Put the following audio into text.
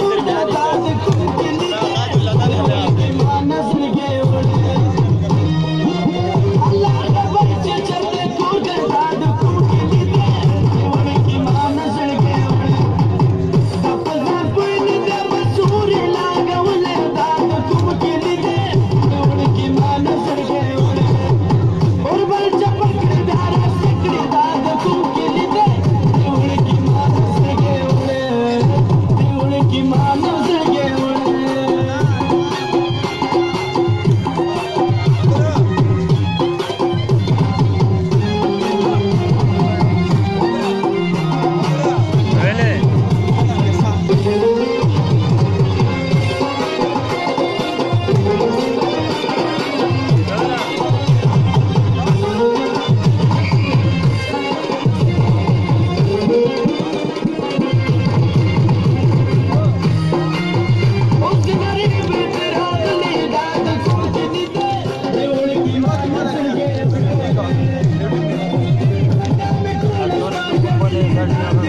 under the